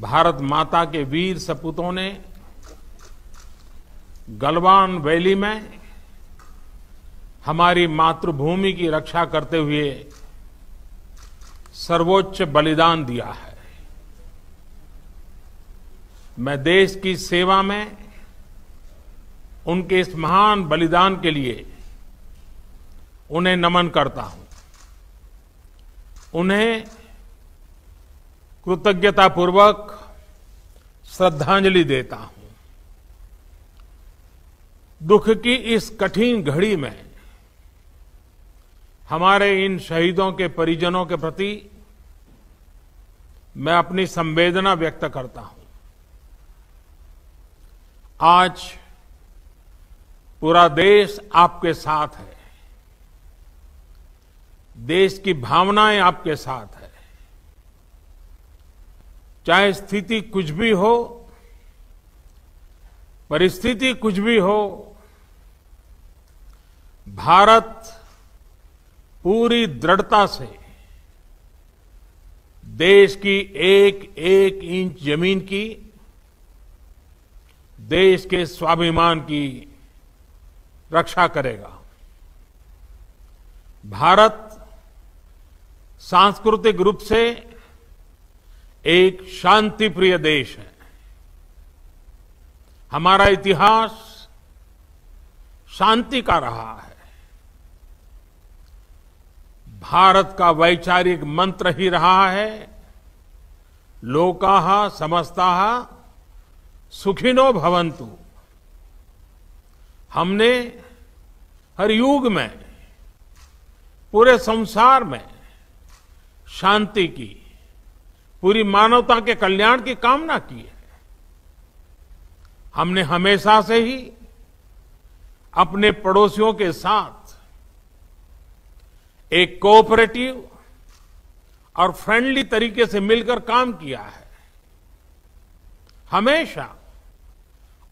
भारत माता के वीर सपूतों ने गलवान वैली में हमारी मातृभूमि की रक्षा करते हुए सर्वोच्च बलिदान दिया है। मैं देश की सेवा में उनके इस महान बलिदान के लिए उन्हें नमन करता हूँ। उन्हें कृतज्ञतापूर्वक श्रद्धांजलि देता हूँ। दुख की इस कठिन घड़ी में हमारे इन शहीदों के परिजनों के प्रति मैं अपनी संवेदना व्यक्त करता हूँ। आज पूरा देश आपके साथ है। देश की भावनाएँ आपके साथ है। चाहे स्थिति कुछ भी हो, परिस्थिति कुछ भी हो, भारत पूरी दृढ़ता से देश की एक एक इंच ज़मीन की, देश के स्वाभिमान की रक्षा करेगा। भारत सांस्कृतिक रूप से एक शांति प्रिय देश है। हमारा इतिहास शांति का रहा है। भारत का वैचारिक मंत्र ही रहा है, लोका समस्ता सुखिनो भवंतु हमने हर युग में, पूरे संसार में शांति की। पूरी मानवता के कल्याण की कामना की है। हमने हमेशा से ही अपने पड़ोसियों के साथ एक कोऑपरेटिव और फ्रेंडली तरीके से मिलकर काम किया है। हमेशा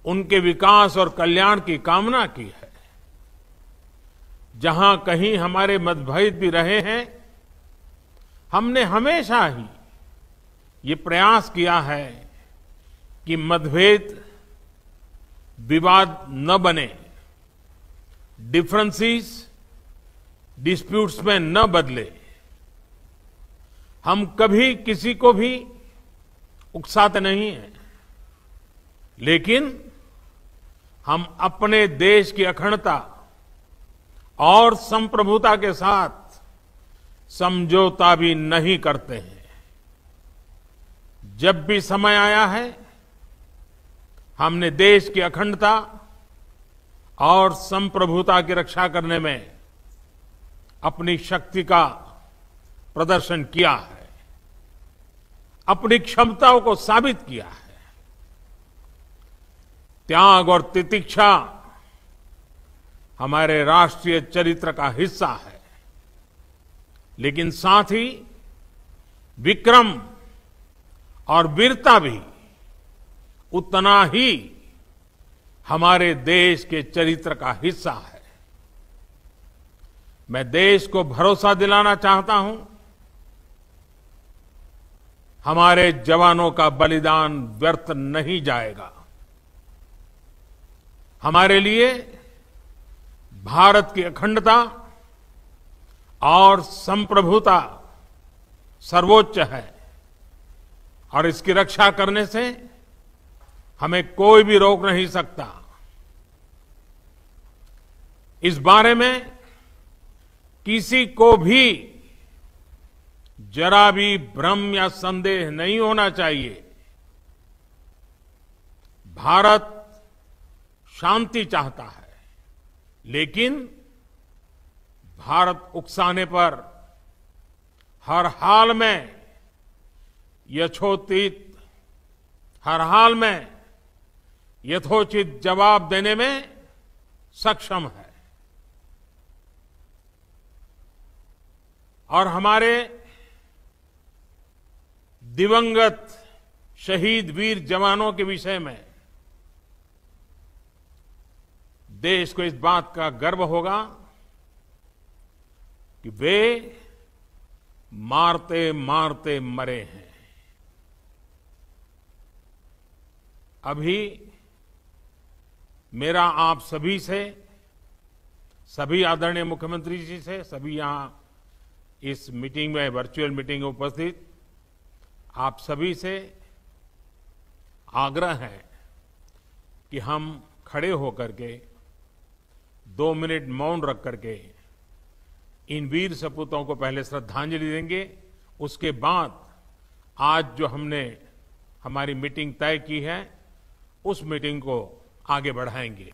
उनके विकास और कल्याण की कामना की है। जहाँ कहीं हमारे मतभेद भी रहे हैं, हमने हमेशा ही ये प्रयास किया है कि मतभेद, विवाद न बने डिफरेंसेस डिस्प्यूट्स में न बदले। हम कभी किसी को भी उकसाते नहीं हैं, लेकिन हम अपने देश की अखंडता और संप्रभुता के साथ समझौता भी नहीं करते हैं। जब भी समय आया है, हमने देश की अखंडता और संप्रभुता की रक्षा करने में अपनी शक्ति का प्रदर्शन किया है, अपनी क्षमताओं को साबित किया है। त्याग और तितिक्षा हमारे राष्ट्रीय चरित्र का हिस्सा है, लेकिन साथ ही विक्रम और वीरता भी उतना ही हमारे देश के चरित्र का हिस्सा है। मैं देश को भरोसा दिलाना चाहता हूँ। हमारे जवानों का बलिदान व्यर्थ नहीं जाएगा। हमारे लिए भारत की अखंडता और संप्रभुता सर्वोच्च है। और इसकी रक्षा करने से हमें कोई भी रोक नहीं सकता। इस बारे में किसी को भी जरा भी भ्रम या संदेह नहीं होना चाहिए। भारत शांति चाहता है, लेकिन भारत उकसाने पर हर हाल में यथोचित, हर हाल में यथोचित जवाब देने में सक्षम है। और हमारे दिवंगत शहीद वीर जवानों के विषय में देश को इस बात का गर्व होगा कि वे मारते मारते मरे हैं। अभी मेरा आप सभी से, सभी आदरणीय मुख्यमंत्री जी से, सभी यहाँ इस मीटिंग में, वर्चुअल मीटिंग में उपस्थित, आप सभी से आग्रह है कि हम खड़े होकर के, दो मिनट मौन रख करके इन वीर सपूतों को पहले श्रद्धांजलि देंगे, उसके बाद आज जो हमने हमारी मीटिंग तय की है उस मीटिंग को आगे बढ़ाएँगे।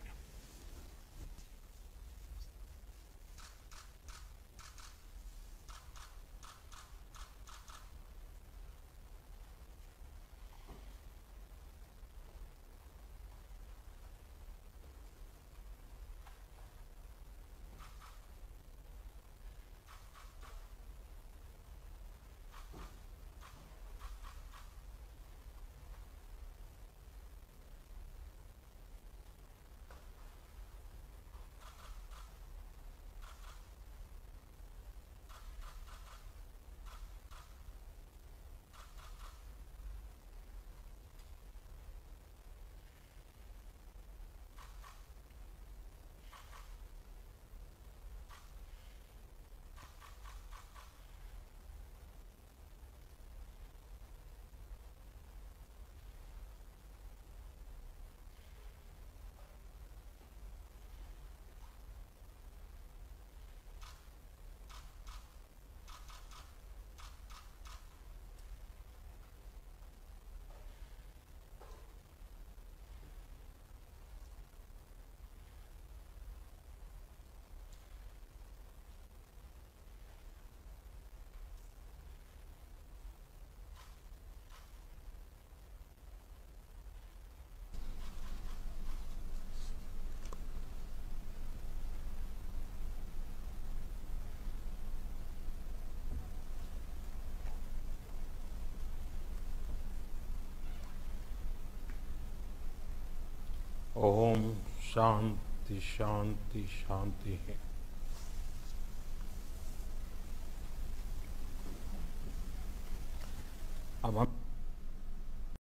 ओम शांति शांति शांति है। अब हम